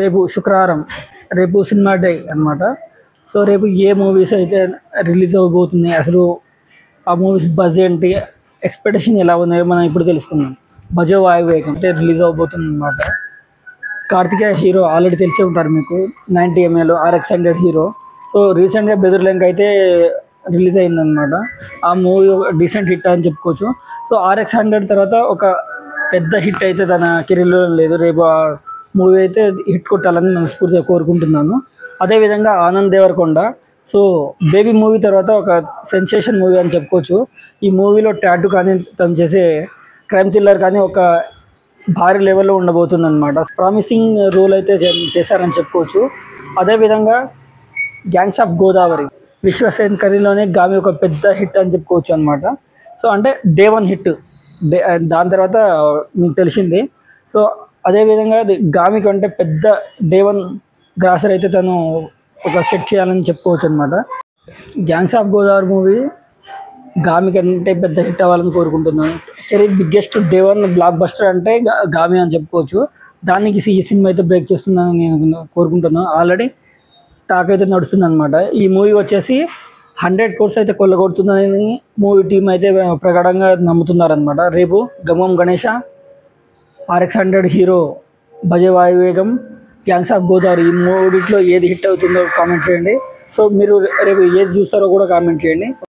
రేపు శుక్రవారం రేపు సినిమా డే అనమాట సో రేపు ఏ మూవీస్ అయితే రిలీజ్ అవ్వబోతున్నాయి అసలు ఆ మూవీస్ బజ్ ఏంటి ఎక్స్పెక్టేషన్ ఎలా ఉన్నాయో మనం ఇప్పుడు తెలుసుకుందాం. బజో వాయువేగం అంటే రిలీజ్ అవ్వబోతుంది అనమాట కార్తికేయ హీరో ఆల్రెడీ తెలిసే ఉంటారు మీకు నైంటీ ఎంఏలో ఆర్ఎక్స్ హండ్రెడ్ హీరో సో రీసెంట్గా బెదుర్లెంక్ అయితే రిలీజ్ అయిందనమాట ఆ మూవీ డీసెంట్ హిట్ అని చెప్పుకోవచ్చు. సో ఆర్ఎక్స్ హండ్రెడ్ తర్వాత ఒక పెద్ద హిట్ అయితే తన కెరీర్లో లేదు రేపు మూవీ అయితే హిట్ కొట్టాలని మనస్ఫూర్తిగా కోరుకుంటున్నాను. అదేవిధంగా Anand Deverakonda. So baby movie తర్వాత ఒక సెన్సేషన్ మూవీ అని చెప్పుకోవచ్చు. ఈ మూవీలో ట్యాటు కానీ తను చేసే క్రైమ్ థ్రిల్లర్ కానీ ఒక భారీ లెవెల్లో ఉండబోతుంది అనమాట ప్రామిసింగ్ రోల్ అయితే చేశారని చెప్పుకోవచ్చు. అదేవిధంగా గ్యాంగ్స్ ఆఫ్ గోదావరి విశ్వసేన్ కరీలోనే గామి ఒక పెద్ద హిట్ అని చెప్పుకోవచ్చు అనమాట సో అంటే డే వన్ హిట్. దాని తర్వాత మీకు తెలిసింది. సో అదేవిధంగా గామి కంటే పెద్ద దేవన్ గ్రాసర్ అయితే తను ఒక సెట్ చేయాలని చెప్పుకోవచ్చు అనమాట gangs of Godavari movie Gaami కంటే పెద్ద హిట్ అవ్వాలని కోరుకుంటున్నాను. సరే బిగ్గెస్ట్ దేవన్ బ్లాక్ బస్టర్ అంటే గామి అని చెప్పుకోవచ్చు. దానికి ఈ సినిమా అయితే బ్రేక్ చేస్తుందని నేను కోరుకుంటున్నాను. ఆల్రెడీ టాక్ అయితే నడుస్తుంది అనమాట ఈ మూవీ వచ్చేసి హండ్రెడ్ కోర్స్ అయితే కొల్లగొడుతుందని మూవీ టీం అయితే ప్రగాఢంగా నమ్ముతున్నారనమాట రేపు గమం గణేష ఆర్ఎక్స్ హండ్రెడ్ హీరో భజ వాయువేగం గ్యాంగ్స్ ఆఫ్ గోదావరి. ఈ మూడిట్లో ఏది హిట్ అవుతుందో కామెంట్ చేయండి. సో మీరు రేపు ఏది చూస్తారో కూడా కామెంట్ చేయండి.